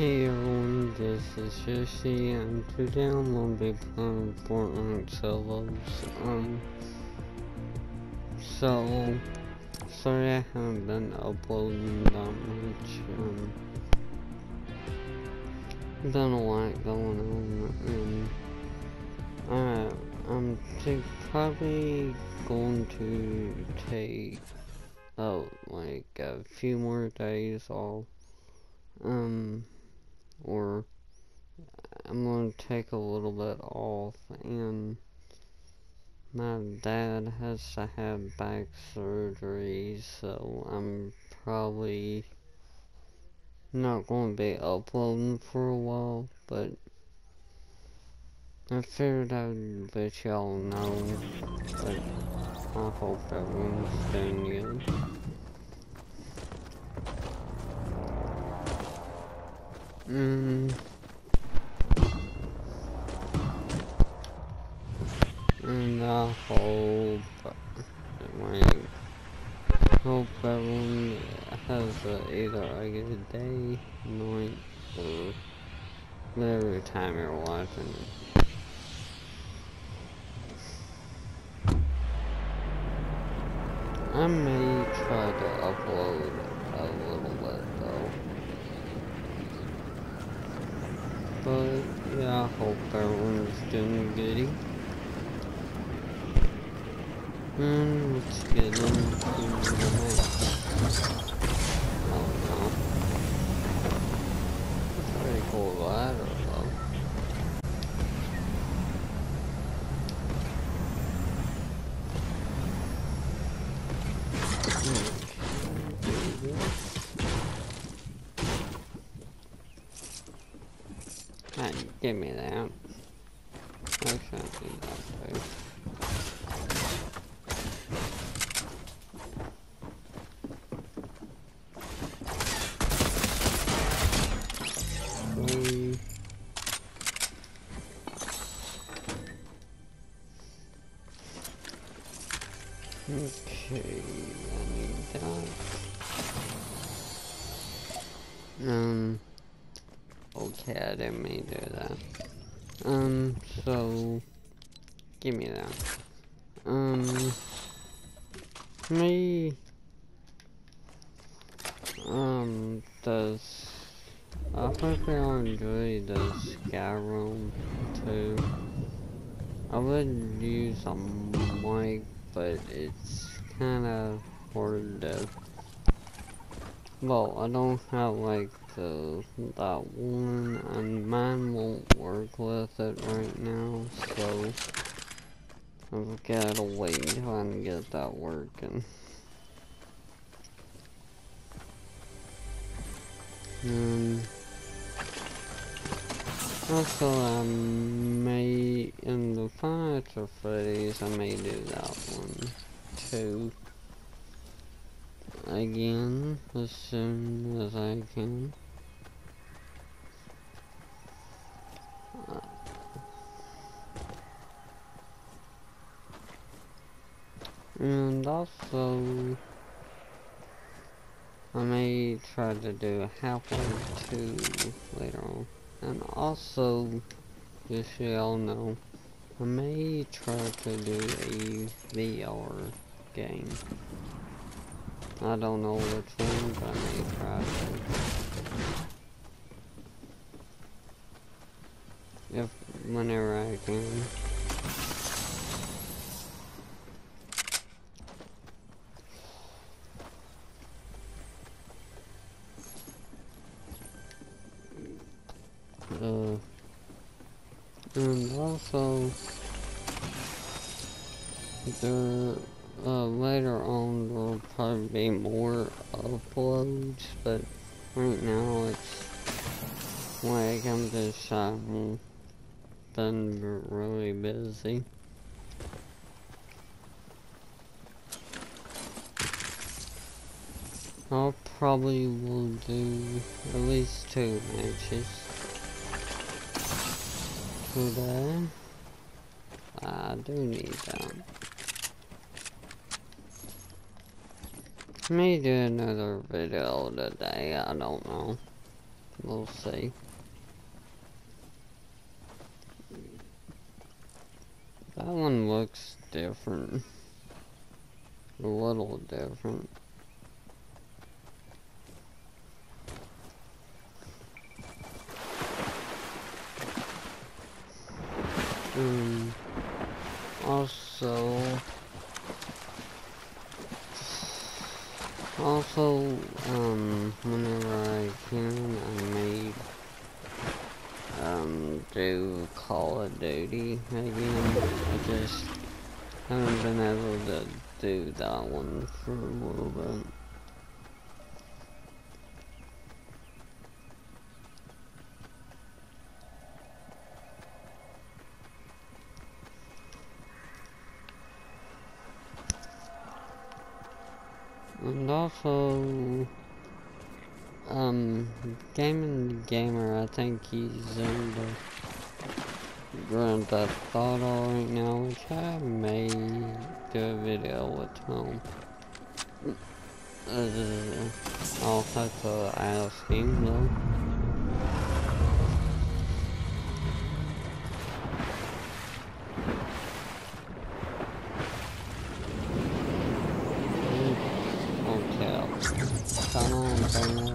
Hey everyone, this is Jesse, and today I'm gonna be playing Fortnite solos. Um, so, sorry I haven't been uploading that much. Um, been a lot going on, and uh, I'm probably going to take, oh, like a few more days off. Um, or I'm going to take a little bit off and my dad has to have back surgery so I'm probably not going to be uploading for a while but I figured I'd let y'all know but I hope everyone's doing good. Mm. Hope, like, hope everyone has a, either a good day, night, or whatever time you're watching I may try to upload a little bit though. But yeah, I hope everyone's doing goody. And let's get into the match. Oh no. It's pretty cool ladder though. Hey, give me that. I can't do that. Okay, I need that. Um, okay, I didn't mean to do that. Um, so, give me that. Um, me, um, does, I hope y'all enjoy the Skyrim too. I would use a mic, but it's kind of hard to, well, I don't have like the, that one, and mine won't work with it right now, so I've gotta wait can get that working. Um, also, I may, in the Five phase I may do that one too. Again, as soon as I can. Uh, and also, I may try to do a Half-Life 2 later on. And also, just so y'all know, I may try to do a VR game. I don't know which one, but I may try to. If, whenever I can. Uh, and also, there, uh, later on there will probably be more uploads, but right now it's like I'm just, um, been really busy. I'll probably will do at least two matches today. I do need that. May do another video today, I don't know. we'll see. That one looks different. A little different. Um, also, also, um, whenever I can, I made, do Call of Duty again. I just haven't been able to do that one for a little bit. And also, um, Gaming Gamer, I think he's in the Grand Theft Auto right now, which I may do a video with him. Uh, I'll have to ask him though. Hotel. Come on,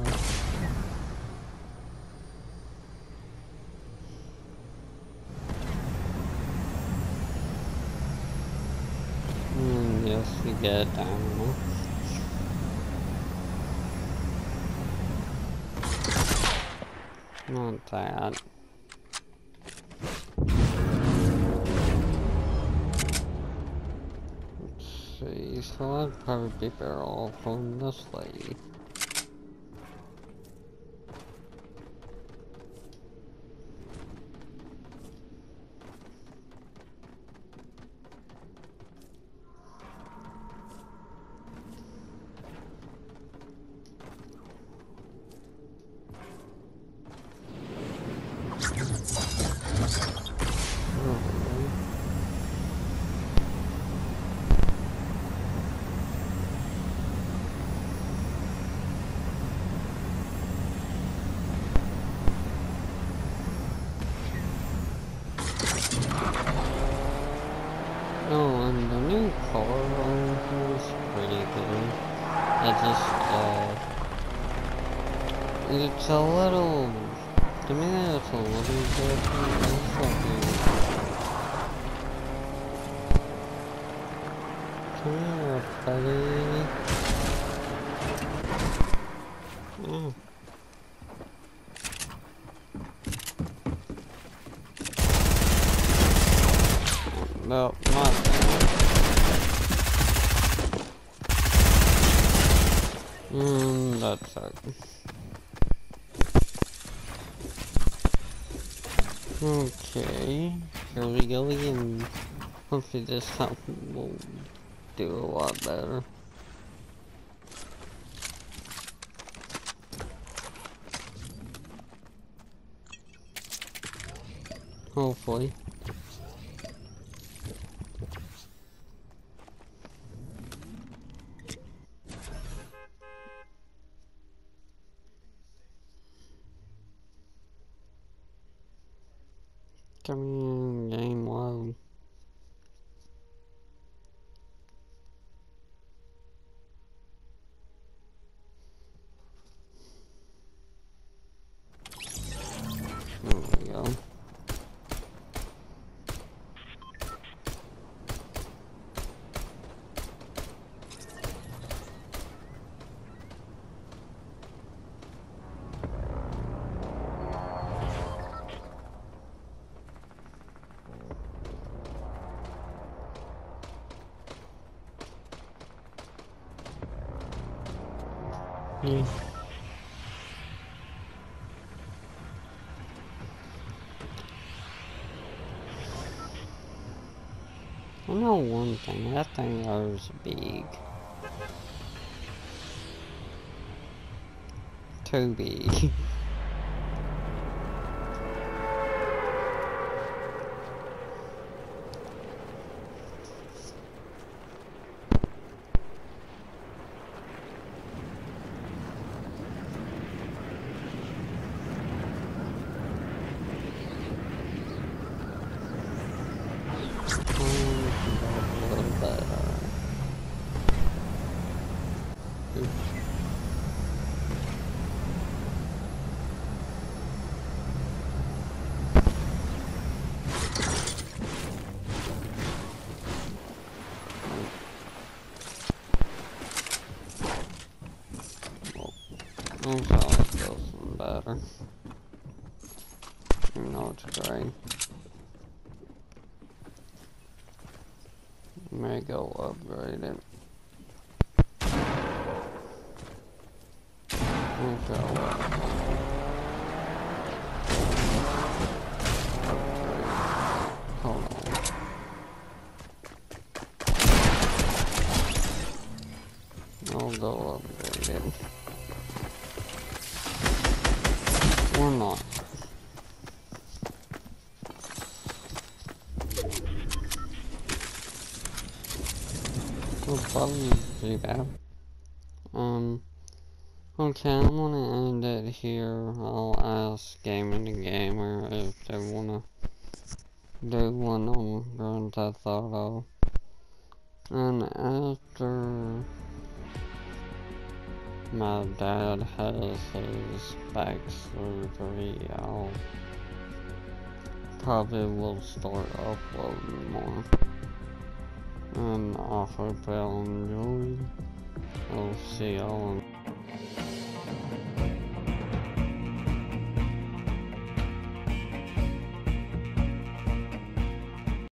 Get animal. Not that. Let's see, so I'd probably be better off on this lady. Probably. Oh, and the new car on here is pretty good. It just, uh, it's a little, to me it's a little come here. No, not that. Mm, that sucked. Okay, here we go again. Hopefully this time will do a lot better. Hopefully. Come Hmm. I know one thing, that thing is big. Too big. Actually, I'll build some better. You know it's great. May go upgrade it. Okay, well. Probably do that. Um, okay, I'm gonna end it here. I'll ask Gamer the Gamer if they wanna do one on Grand Theft Auto. And after my dad has his back surgery, I'll probably will start uploading more. And I hope y'all enjoyed. I'll see y'all